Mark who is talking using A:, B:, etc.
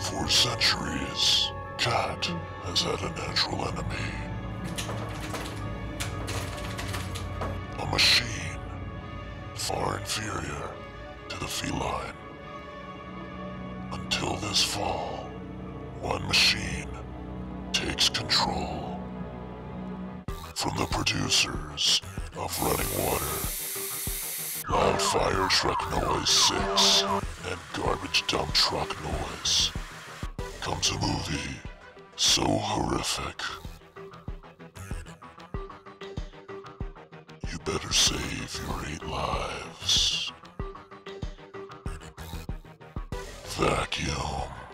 A: For centuries, cat has had a natural enemy. A machine far inferior to the feline. Until this fall, one machine takes control. From the producers of Running Water, Wildfire Truck Noise 6, and Garbage Dump Truck Noise, comes a movie so horrific. You better save your eight lives. Vacuum.